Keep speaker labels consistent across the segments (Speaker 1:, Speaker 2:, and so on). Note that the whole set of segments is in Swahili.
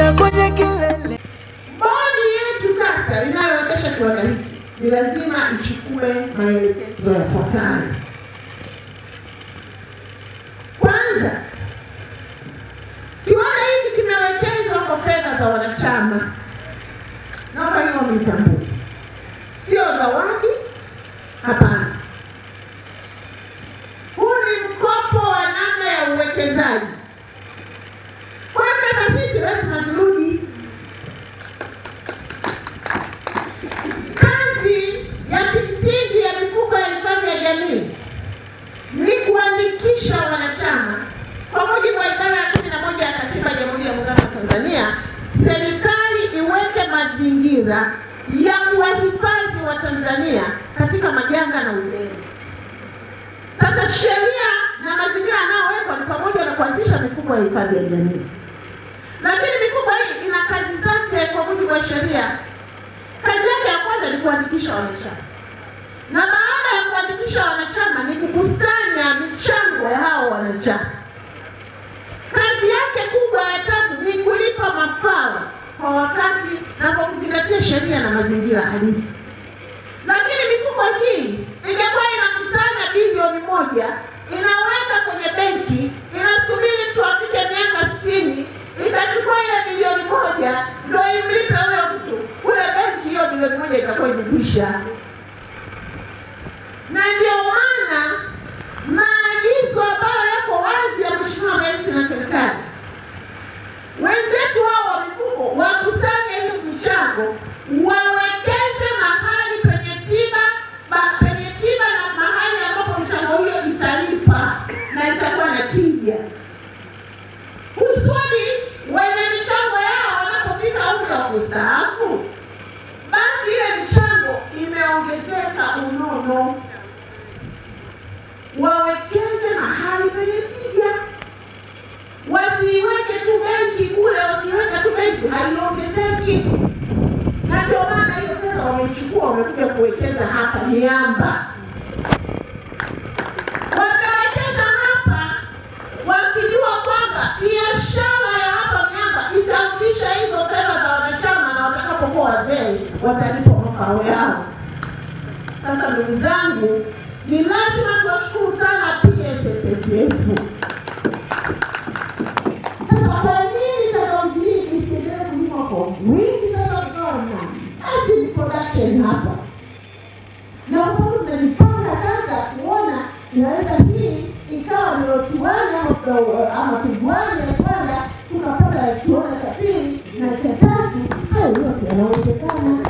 Speaker 1: pamoja kwenye kilele.
Speaker 2: Bodi yetu sasa inayoendesha kiwanda hiki ni lazima ichukue maelekezo yafuatayo. Kwanza, kiwanda hiki kimewekezwa kwa fedha za wanachama, naomba hiyo mlitambue, kuandikisha wanachama. Kwa mujibu wa ibara ya kumi na moja ya Katiba ya Jamhuri ya Muungano wa Tanzania, serikali iweke mazingira ya kuwahifadhi Watanzania katika majanga na ulevi. Sasa sheria na mazingira yanayowekwa ni pamoja na kuanzisha mifuko ya hifadhi ya jamii, lakini mifuko hii ina kazi zake kwa mujibu wa sheria Kazi yake ya kwanza ni kuandikisha wanachama, na baada ya kuandikisha wanachama ni kukusanya michango ya hao wanachama. Kazi yake kubwa ya tatu ni kulipa mafao kwa wakati na kwa kuzingatia sheria na mazingira halisi. Lakini mifuko hii ingekuwa inakusanya bilioni moja, inaweka kwenye benki, inasubiri mtu afike miaka sitini, itachukua ile bilioni moja ndio imlipe huyo mtu kule benki, hiyo bilioni moja itakuwa imekwisha. Na ndio maana maagizo ambayo yako wazi ya Mheshimiwa Rais na serikali, wenzetu hao wa mifuko wakusanye hiyo michango, wawekeze mahali penye tiba ba- penye tiba na mahali ambapo mchango hiyo italipa na itakuwa na tija kusudi wenye michango yao wanapofika umri wa kustaafu, basi ile michango imeongezeka unono. Wawekeze mahali penye tija, wasiiweke tu benki kule. Wakiweka tu benki haiongezeki, na ndio maana hiyo fedha wameichukua, wamekuja kuwekeza hapa miamba watalipwa mafao yao. Sasa ndugu zangu, ni lazima tuwashukuru sana PSSSF. Sasa kwa nini teknoloji hii isiendelee kulimwa kwa wingi? Sasa tukawa na acid production hapa na kwa sababu tunajipanga sasa kuona inaweza hii ikawa ndio tuane ama ama tujuane kwamba tukapata kiwanda cha pili na cha tatu. Hayo yote yanawezekana.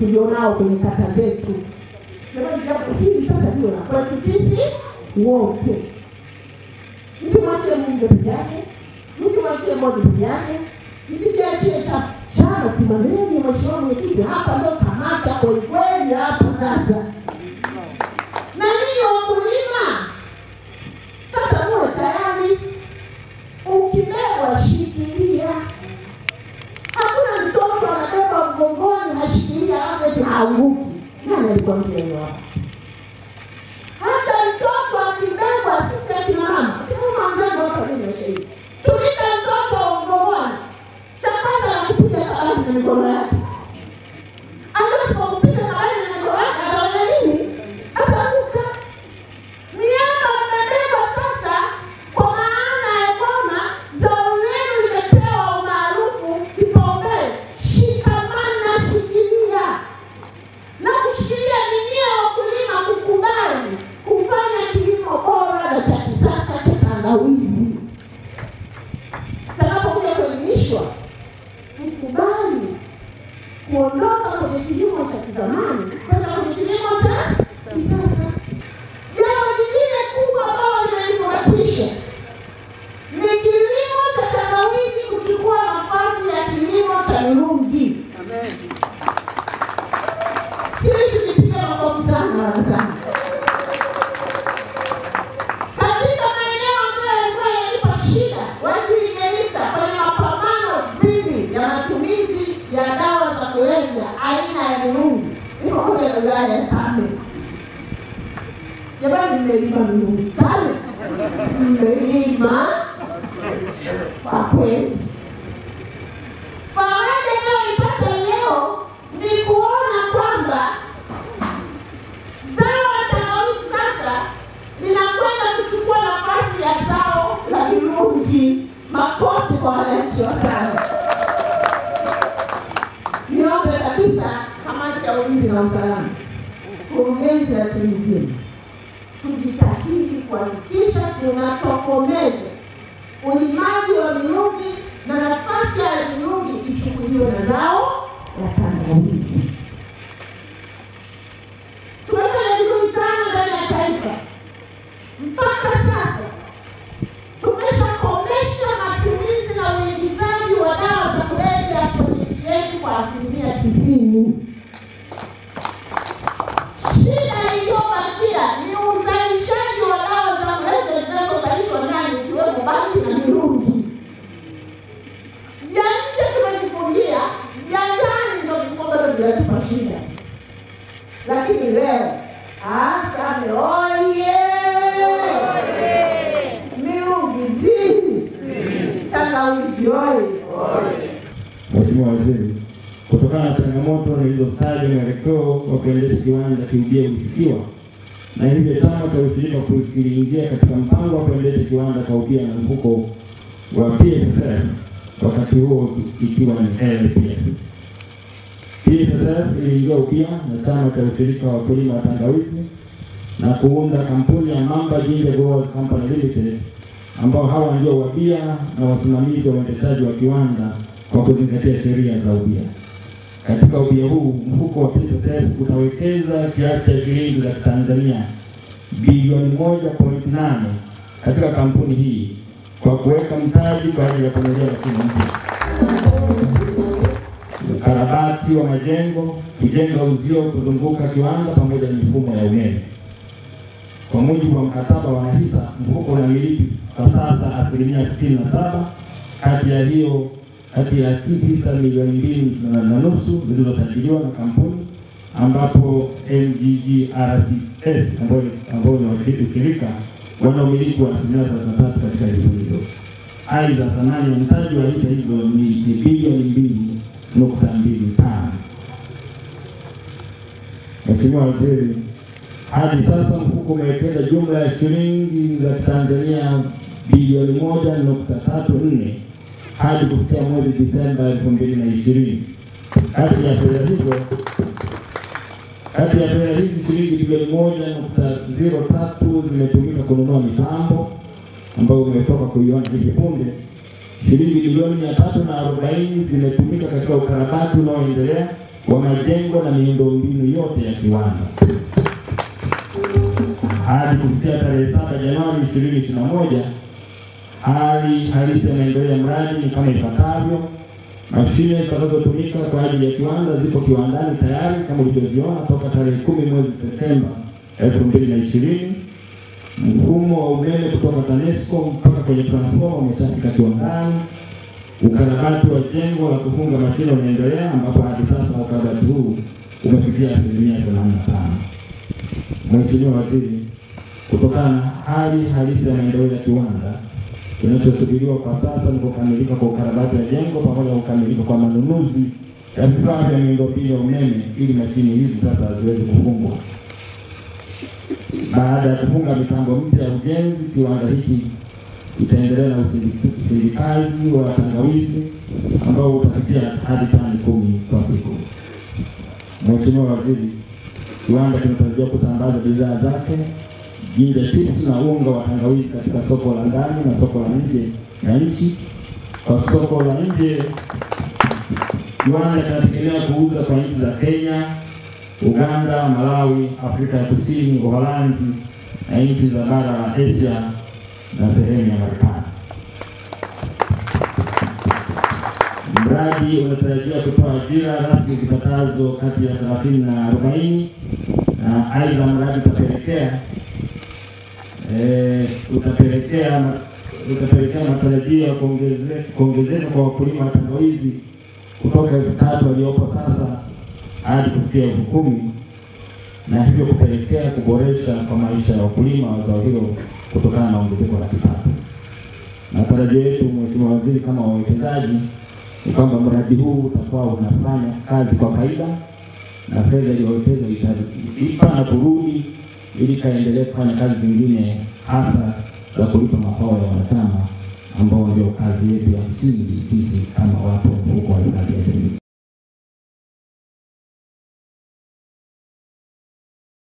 Speaker 2: Tulionao kwenye kata zetu. Jambo hili sasa ndio la kwetu sisi wote. Msimwachie Mungu peke yake, msimwachie Mungu peke yake, msijiachie chama. Simameni mheshimiwa mwenyekiti, hapa ndio kamata kwelikweli hapa sasa na ninyi wakulima biara ne taa wo bi na na ɛkɔ nkiri no aba hata ntɔkwa ti bɛ wa sisɛ ti ma ma ti mu ma n bɛ bɔ kɔni na ɛsɛ yi tumi mkubali kuondoka kwenye kilimo cha kizamani kwenda kwenye kilimo cha Jamani, mmelima Mirungi Same, mmelima kwa inayoipata leo ni kuona kwamba zao la tangawizi sasa linakwenda kuchukua nafasi ya zao la mirungi. Makofi kwa wananchi wa Same. Niombe kabisa kamati ya ulinzi na usalama, kurugenzi ya timu tujitahidi kuhakikisha tunatokomeza ulimaji wa mirungi na nafasi ya mirungi ichukuliwe na zao la tangawizi. Vilikuwa shida. Lakini leo asame oye! Mirungi zii! Tangawizi oye!
Speaker 1: Mheshimiwa Waziri, kutokana na changamoto nilizotaja, mwelekeo wa kuendesha kiwanda kiujia ulifikiwa na hivyo chama cha ushirika kiliingia katika mpango wa kuendesha kiwanda kwa upia na mfuko wa PSSF, wakati huo ikiwa ni LPF. PSSF iliingia upya na chama cha ushirika wa wakulima wa tangawizi na kuunda kampuni ya Mamba Ginger Growers Company Limited ambao hawa ndio wabia na wasimamizi wa uendeshaji wa kiwanda kwa kuzingatia sheria za ubia. Katika ubia huu mfuko wa PSSF utawekeza kiasi cha shilingi za Tanzania bilioni moja point nane katika kampuni hii kwa kuweka mtaji kwa ajili ya kuendelea mashine mpya, ukarabati wa majengo, kujenga uzio kuzunguka kiwanda pamoja na mifumo ya umeme. Kwa mujibu wa mkataba wa hisa, mfuko unamiliki kwa sasa asilimia sitini na saba kati ya hiyo kati ya hisa milioni mbili na nusu zilizosajiliwa na kampuni ambapo MGGRCS ambao ni ushirika wana umiliki wa asilimia thelathini na tatu katika hisa hizo. Aidha, thamani ya mtaji wa hisa hizo ni ni bilioni mbili Mheshimiwa Waziri, hadi sasa mfuko umewekeza jumla ya shilingi za Tanzania bilioni moja nukta tatu nne hadi kufikia mwezi Disemba elfu mbili na ishirini. Kati ya fedha hizo kati ya fedha hizi shilingi bilioni moja nukta zero tatu zimetumika kununua mitambo ambayo umetoka kuiona hivi punde. Shilingi bilioni mia tatu na arobaini zimetumika katika ukarabati unaoendelea wa majengo na miundombinu yote ya kiwanda hadi kufikia tarehe saba Januari ishirini ishirini na moja hali halisi ya maendeleo ya mradi ni kama ifuatavyo. Mashine zitakazotumika kwa ajili ya kiwanda zipo kiwandani tayari kama ulivyoziona toka tarehe kumi mwezi Septemba elfu mbili na ishirini. Mfumo wa umeme kutoka TANESCO mpaka kwenye transfoma umeshafika kiwandani. Ukarabati wa jengo la kufunga mashine unaendelea, ambapo hadi sasa ukarabati huu umefikia asilimia themanini na tano. Mheshimiwa Waziri, kutokana na hali halisi ya maendeleo ya kiwanda kinachosubiriwa kwa sasa ni kukamilika kwa ukarabati wa jengo pamoja na kukamilika kwa manunuzi ya vifaa vya miundombinu ya umeme ili mashine hizi sasa ziweze kufungwa. Baada ya kufunga mitambo mpya ya ujenzi, kiwanda hiki itaendelea na usindi- usindikaji wa tangawizi ambao utafikia hadi tani kumi kwa siku. Mheshimiwa Waziri, kiwanda kinatarajiwa kusambaza bidhaa zake ginger chips na unga wa tangawizi katika soko la ndani na soko la nje ya nchi. Kwa soko la nje, kiwanda kinategemea kuuza kwa nchi za Kenya, Uganda, Malawi, Afrika ya Kusini, Uholanzi na nchi za bara la Asia na sehemu ya Marekani. Mradi unatarajiwa kutoa ajira rasmi zipatazo kati ya 30 na 40 na aidha mradi utapelekea eh, utapelekea utapelekea matarajio ya kuongezeka kwa wakulima wa tangawizi kutoka elfu tatu waliopo sasa hadi kufikia elfu kumi na hivyo kupelekea kuboresha kwa maisha ya wakulima wa zao hilo kutokana na ongezeko la kipato. Na tarajio yetu, Mheshimiwa Waziri, kama wawekezaji ni kwamba mradi huu utakuwa unafanya kazi kwa faida na fedha iliyowekezwa italipa na kurudi ili kaendelee kufanya kazi zingine hasa za kulipa mafao ya wanachama ambao ndio kazi yetu ya msingi sisi kama watu mfuko wa hifadhi ya jamii.